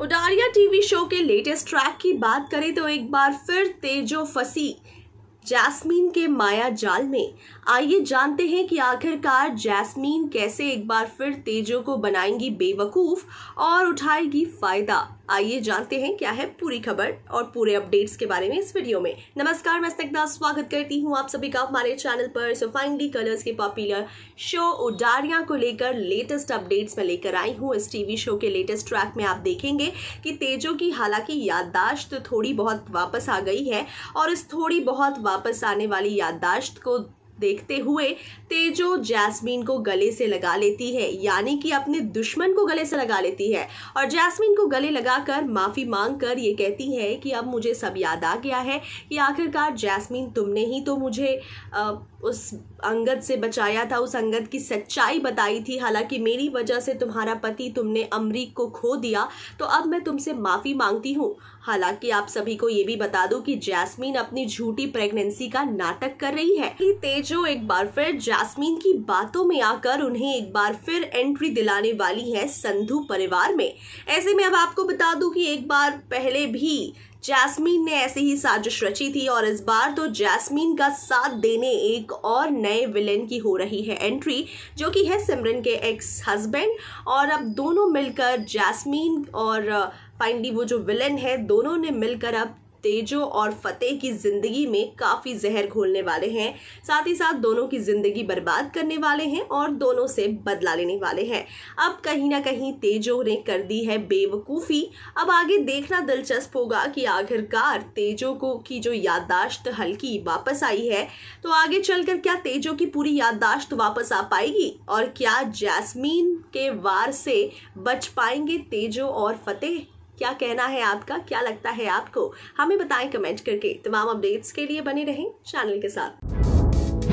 Udaariyan TV show के latest track की बात करें तो एक बार फिर तेजो फंसी जैस्मीन के माया जाल में। आइए जानते हैं कि आखिरकार जैस्मीन कैसे एक बार फिर तेजो को बनाएँगी बेवकूफ़ और उठाएगी फ़ायदा। आइए जानते हैं क्या है पूरी खबर और पूरे अपडेट्स के बारे में इस वीडियो में। नमस्कार, मैं स्निग्धा स्वागत करती हूँ आप सभी का हमारे चैनल पर। सो फाइनली कलर्स के पॉपुलर शो उडारिया को लेकर लेटेस्ट अपडेट्स में लेकर आई हूँ। इस टीवी शो के लेटेस्ट ट्रैक में आप देखेंगे कि तेजो की हालाँकि याददाश्त थोड़ी बहुत वापस आ गई है और इस थोड़ी बहुत वापस आने वाली याददाश्त को देखते हुए तेजो जैस्मीन को गले से लगा लेती है यानी कि अपने दुश्मन को गले से लगा लेती है। और जैस्मीन को गले लगाकर माफ़ी मांग कर ये कहती है कि अब मुझे सब याद आ गया है कि आखिरकार जैस्मीन तुमने ही तो मुझे आ, उस अंगद से बचाया था उस अंगद की सच्चाई बताई थी। हालाँकि मेरी वजह से तुम्हारा पति तुमने अमरीक को खो दिया तो अब मैं तुमसे माफ़ी मांगती हूँ। हालाँकि आप सभी को ये भी बता दूँ कि जैस्मीन अपनी झूठी प्रेगनेंसी का नाटक कर रही है। तेजो एक बार फिर जैस्मीन की बातों में आकर उन्हें एक बार फिर एंट्री दिलाने वाली है संधू परिवार में। ऐसे में अब आपको बता दूँ कि एक बार पहले भी जैस्मीन ने ऐसी ही साजिश रची थी और इस बार तो जैस्मीन का साथ देने एक और नए विलेन की हो रही है एंट्री जो कि है सिमरन के एक्स हस्बैंड और अब दोनों मिलकर जैस्मीन और फाइनली वो जो विलेन है, दोनों ने मिलकर अब तेजो और फतेह की ज़िंदगी में काफ़ी जहर घोलने वाले हैं। साथ ही साथ दोनों की ज़िंदगी बर्बाद करने वाले हैं और दोनों से बदला लेने वाले हैं। अब कहीं ना कहीं तेजो ने कर दी है बेवकूफ़ी। अब आगे देखना दिलचस्प होगा कि आखिरकार तेजो को की जो याददाश्त हल्की वापस आई है तो आगे चलकर क्या तेजो की पूरी याददाश्त वापस आ पाएगी? और क्या जैस्मीन के वार से बच पाएँगे तेजो और फतेह? क्या कहना है आपका? क्या लगता है आपको? हमें बताएँ कमेंट करके। तमाम अपडेट्स के लिए बने रहें चैनल के साथ।